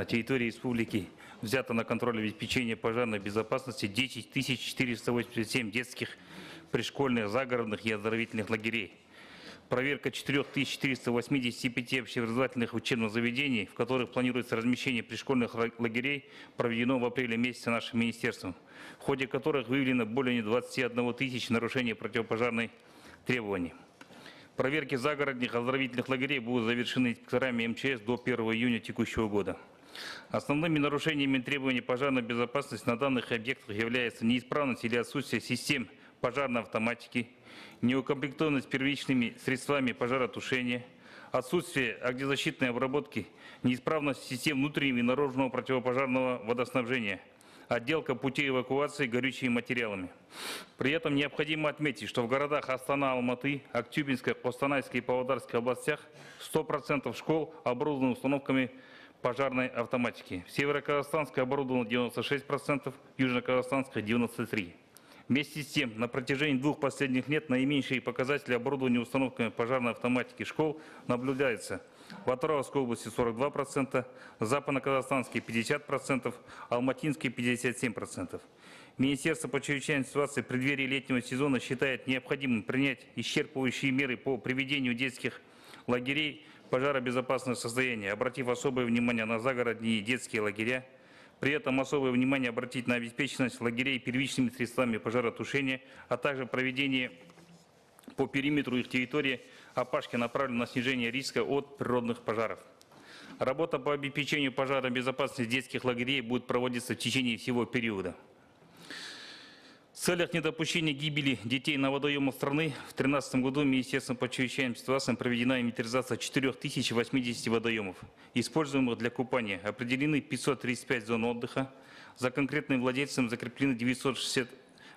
на территории республики взято на контроль обеспечение пожарной безопасности 10 487 детских пришкольных, загородных и оздоровительных лагерей. Проверка 4485 общеобразовательных учебных заведений, в которых планируется размещение пришкольных ла- лагерей, проведено в апреле месяце нашим министерством, в ходе которых выявлено более 21 тысяч нарушений противопожарной требований. Проверки загородных оздоровительных лагерей будут завершены инспекторами МЧС до 1 июня текущего года. Основными нарушениями требований пожарной безопасности на данных объектах является неисправность или отсутствие систем пожарной автоматики, неукомплектованность первичными средствами пожаротушения, отсутствие огнезащитной обработки, неисправность систем внутреннего и наружного противопожарного водоснабжения, отделка путей эвакуации горючими материалами. При этом необходимо отметить, что в городах Астана, Алматы, Актюбинской, Костанайской и Павлодарской областях 100% школ оборудованы установками пожарной автоматики. В Северо-Казахстанской оборудовано 96%, Южно-Казахстанской 93%. Вместе с тем, на протяжении двух последних лет наименьшие показатели оборудования установками пожарной автоматики школ наблюдаются. В Атыраускской области 42%, Западно-Казахстанской 50%, Алматинской 57%. Министерство по чрезвычайной ситуации в преддверии летнего сезона считает необходимым принять исчерпывающие меры по приведению детских лагерей в пожаробезопасное состояние, обратив особое внимание на загородные и детские лагеря, при этом особое внимание обратить на обеспеченность лагерей первичными средствами пожаротушения, а также проведение по периметру их территории опашки направлены на снижение риска от природных пожаров. Работа по обеспечению пожарной безопасности детских лагерей будет проводиться в течение всего периода. В целях недопущения гибели детей на водоемах страны в 2013 году Министерством по чрезвычайным ситуациям проведена инвентаризация 4080 водоемов, используемых для купания. Определены 535 зон отдыха. За конкретным владельцем закреплены 960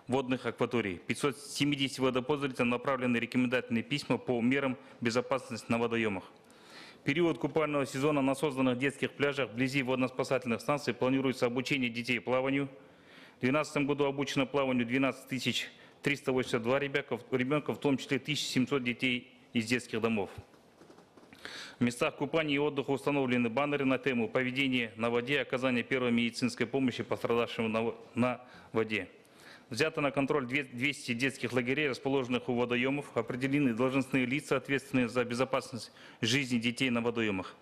водных акваторий. 570 водопользователям направлены рекомендательные письма по мерам безопасности на водоемах. Период купального сезона на созданных детских пляжах вблизи водно-спасательных станций планируется обучение детей плаванию. В 2012 году обучено плаванию 12 382 ребенка, ребенка, в том числе 1700 детей из детских домов. В местах купания и отдыха установлены баннеры на тему «Поведение на воде, оказание первой медицинской помощи пострадавшим на воде». Взято на контроль две- 200 детских лагерей, расположенных у водоемов. Определены должностные лица, ответственные за безопасность жизни детей на водоемах.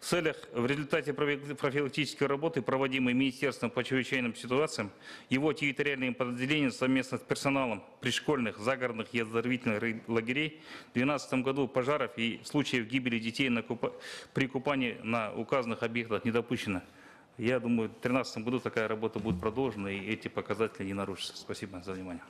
В целях, в результате профи- профилактической работы, проводимой Министерством по чрезвычайным ситуациям, его территориальные подразделения совместно с персоналом пришкольных, загородных и оздоровительных лагерей в 2012 году пожаров и случаев гибели детей на купа- при купании на указанных объектах не допущено. Я думаю, в 2013 году такая работа будет продолжена, и эти показатели не нарушатся. Спасибо за внимание.